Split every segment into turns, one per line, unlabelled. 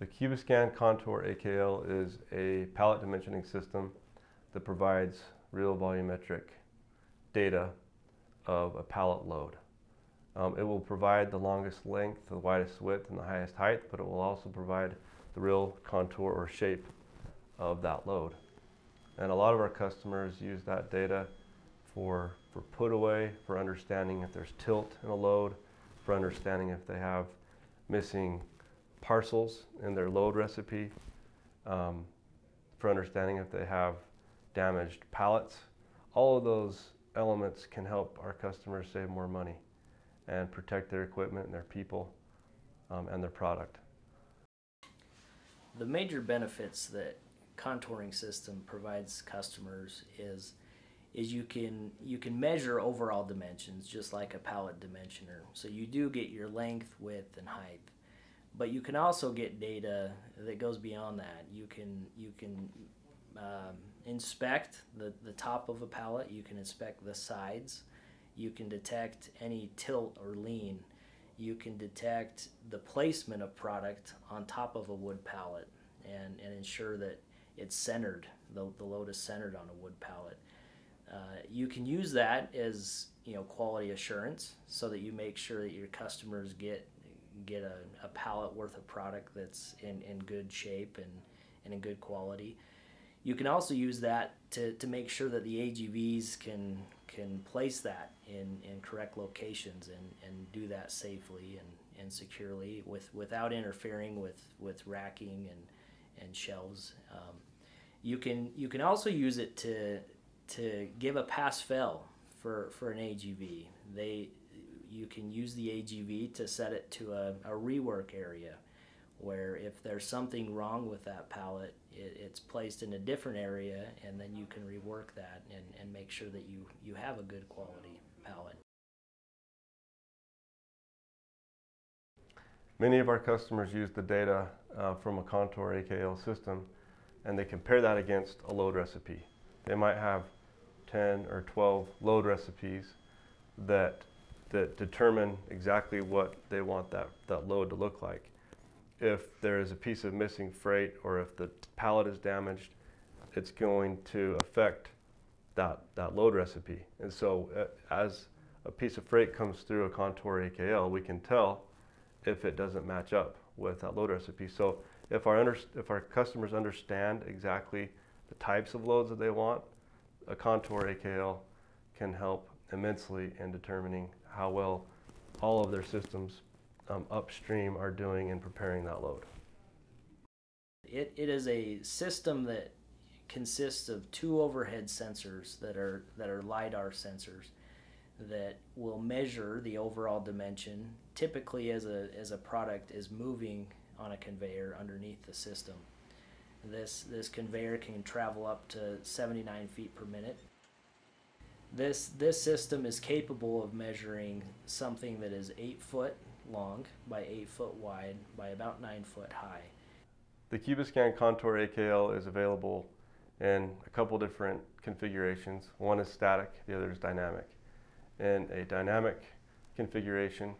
The Cubiscan Contour AKL is a pallet dimensioning system that provides real volumetric data of a pallet load. Um, it will provide the longest length, the widest width, and the highest height, but it will also provide the real contour or shape of that load. And a lot of our customers use that data for, for put away, for understanding if there's tilt in a load, for understanding if they have missing parcels in their load recipe, um, for understanding if they have damaged pallets. All of those elements can help our customers save more money and protect their equipment and their people um, and their product.
The major benefits that contouring system provides customers is is you can you can measure overall dimensions just like a pallet dimensioner. So you do get your length, width, and height, but you can also get data that goes beyond that. You can you can um, inspect the, the top of a pallet. You can inspect the sides. You can detect any tilt or lean. You can detect the placement of product on top of a wood pallet and, and ensure that it's centered, the, the load is centered on a wood pallet. Uh, you can use that as you know quality assurance so that you make sure that your customers get get a, a pallet worth of product that's in, in good shape and, and in good quality. You can also use that to, to make sure that the AGVs can can place that in, in correct locations and, and do that safely and, and securely with, without interfering with, with racking and, and shelves. Um, you can you can also use it to to give a pass fail for, for an AGV. They you can use the AGV to set it to a, a rework area where if there's something wrong with that pallet, it, it's placed in a different area and then you can rework that and, and make sure that you, you have a good quality pallet.
Many of our customers use the data uh, from a Contour AKL system and they compare that against a load recipe. They might have 10 or 12 load recipes that, that determine exactly what they want that, that load to look like. If there is a piece of missing freight or if the pallet is damaged, it's going to affect that, that load recipe. And so uh, as a piece of freight comes through a Contour AKL, we can tell if it doesn't match up with that load recipe. So if our, under, if our customers understand exactly the types of loads that they want, a Contour AKL can help immensely in determining how well all of their systems um, upstream are doing in preparing that load.
It, it is a system that consists of two overhead sensors that are that are lidar sensors that will measure the overall dimension typically as a as a product is moving on a conveyor underneath the system. This, this conveyor can travel up to 79 feet per minute. This, this system is capable of measuring something that is 8 foot long by 8 foot wide by about 9 foot high.
The Cubiscan Contour AKL is available in a couple different configurations. One is static, the other is dynamic. In a dynamic configuration,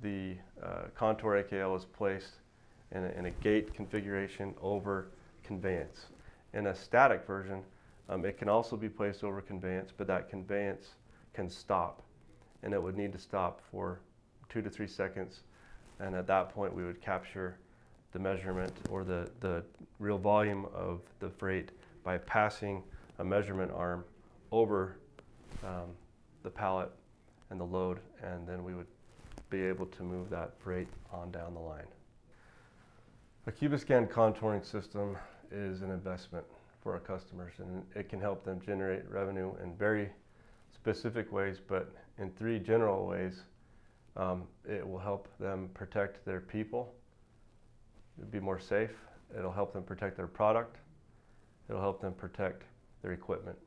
the uh, Contour AKL is placed in a, in a gate configuration over conveyance. In a static version, um, it can also be placed over conveyance, but that conveyance can stop. And it would need to stop for two to three seconds. And at that point, we would capture the measurement or the, the real volume of the freight by passing a measurement arm over um, the pallet and the load, and then we would be able to move that freight on down the line. A Cubiscan contouring system is an investment for our customers and it can help them generate revenue in very specific ways, but in three general ways, um, it will help them protect their people, It'll be more safe, it'll help them protect their product, it'll help them protect their equipment.